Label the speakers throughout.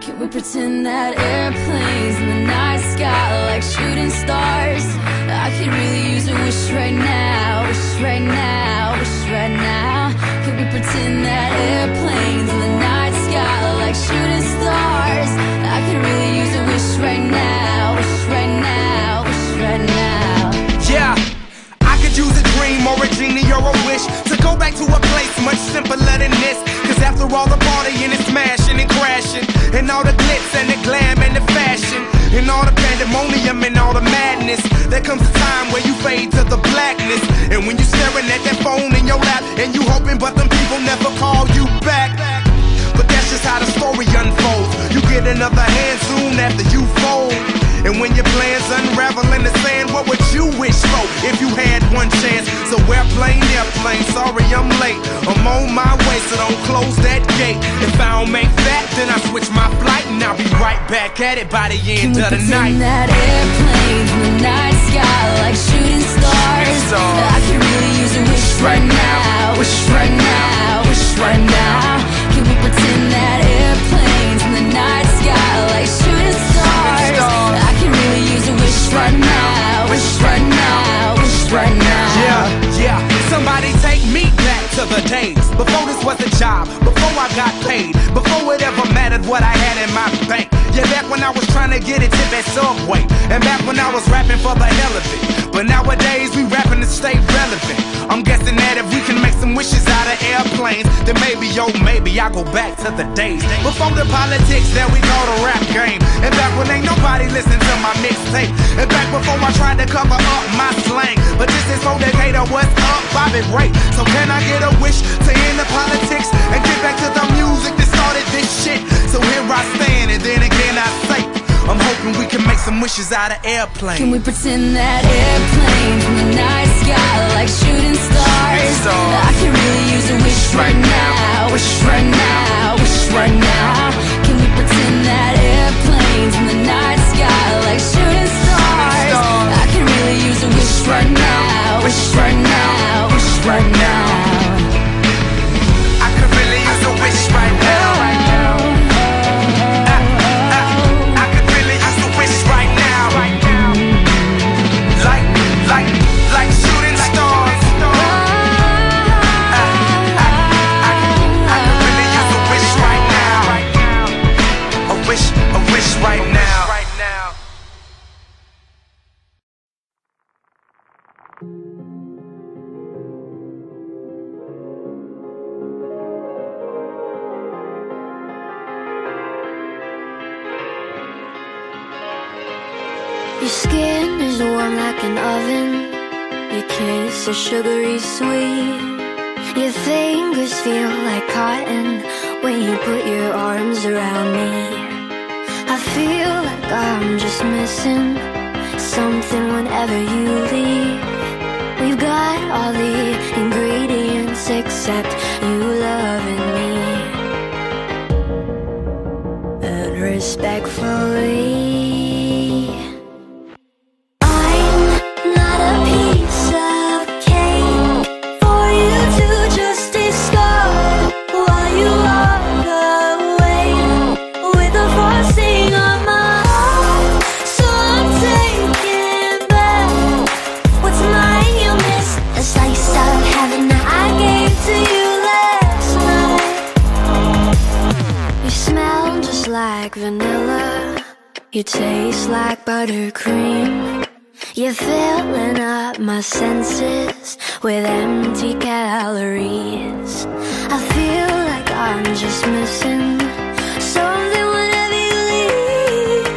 Speaker 1: Can we pretend that airplanes in the night sky like shooting stars? I could really use a wish right now, wish right now, wish right now. Can we pretend that airplanes in the night sky like shooting stars? I could really use a wish right now,
Speaker 2: and all the madness, there comes a time where you fade to the blackness. And when you're staring at that phone in your lap, and you hoping, but them people never call you back. But that's just how the story unfolds. You get another hand soon after you fold. And when your plans unravel in the sand, what would you wish for if you had one chance? So airplane, airplane, sorry I'm late. I'm on my way, so don't close that gate. If I don't make that, then I switch my flight and I'll be right back at it by the end
Speaker 1: we
Speaker 2: of the
Speaker 1: pretend
Speaker 2: night.
Speaker 1: that airplanes in the night sky like shooting stars?
Speaker 2: stars.
Speaker 1: I could really use a wish right now, wish right now, wish right now. Can we pretend that right now, wish right now, wish right now.
Speaker 2: Yeah, yeah. Somebody take me back to the days before this was a job, before I got paid, what I had in my bank. Yeah, back when I was trying to get a tip at Subway, and back when I was rapping for the hell of it. But nowadays we rapping to stay relevant. I'm guessing that if we can make some wishes out of airplanes, then maybe, yo, maybe I go back to the days before the politics that we call the rap game, and back when ain't nobody listened to my mixtape, and back before I tried to cover up my slang. But this is for Decatur, what's up, Bobby Ray? So can I get a wish to end the politics and get back to the music that started this shit? So here I stand, and then again I say, I'm hoping we can make some wishes out of airplanes.
Speaker 1: Can we pretend that airplanes in the night sky like shooting stars?
Speaker 2: stars.
Speaker 1: I could really use a wish right now, wish right now, wish right now. Can we pretend that airplanes in the night sky like shooting stars?
Speaker 3: Your skin is warm like an oven. Your kiss is sugary sweet. Your fingers feel like cotton when you put your arms around me. I feel like I'm just missing something whenever you leave. All the ingredients except you loving me. And respectfully. Vanilla. You taste like buttercream. You're filling up my senses with empty calories. I feel like I'm just missing something whenever you leave.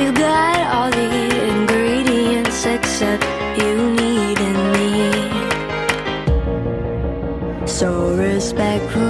Speaker 3: You've got all the ingredients except you need in me. So respectfully.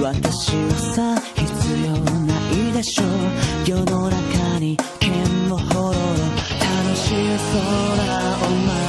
Speaker 3: 私
Speaker 4: はさ必要ないでしょ。世の中に剣を掘ろう。
Speaker 5: 楽しい空お前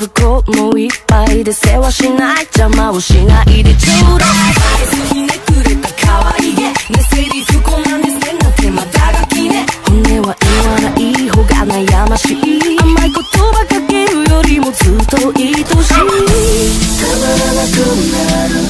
Speaker 5: ぶ子もいっぱいで世話しない邪魔をしないで。ちょうだい先ねくれた可愛げね。セリフこんなんですね。なんてだがきね。骨は言わない方が悩ましい。甘い言葉かけるよりもずっと愛しい。たまらなくなる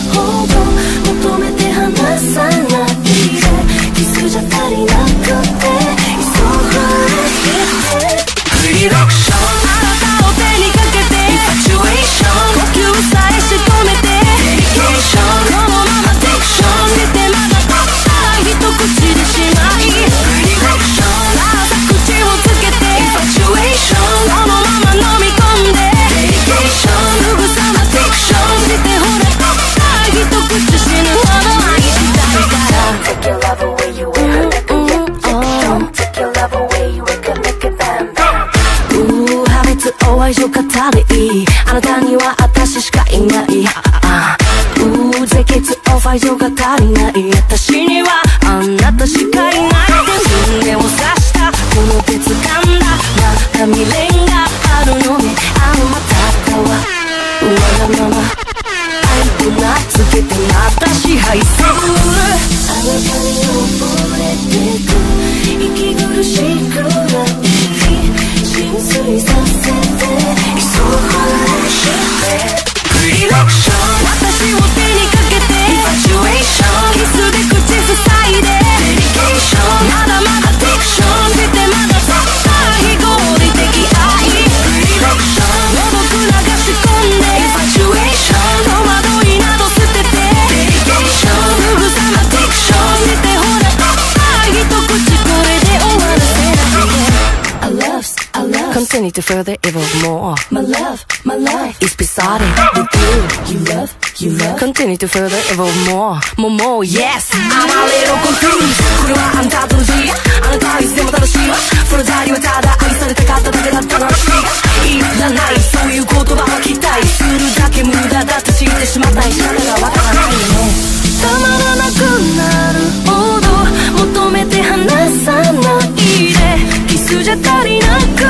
Speaker 5: でいい。あなたには私しかいない。ああうぜけつオファイ情が足りない私にはあなたしかいない胸を刺したこの手掴んだまた未練があるのねあのまたかはわがまま愛と名付けて私敗戦あなたに溺れてく息苦しくなって浸水させて to further evermore. My love, my life is beside it with you. You love, you love. Continue to further evermore. More, more, yes. I'm a little confused. これはあなたとの日あなたいつでも楽しいわ。その代わりはただ愛されたかっただけだったのに。いらない、そういう言葉を期待するだけ無駄だと知ってしまった。生き方がわからないよね。たまらなくなるほど求めて離さないでキスじゃ足りなく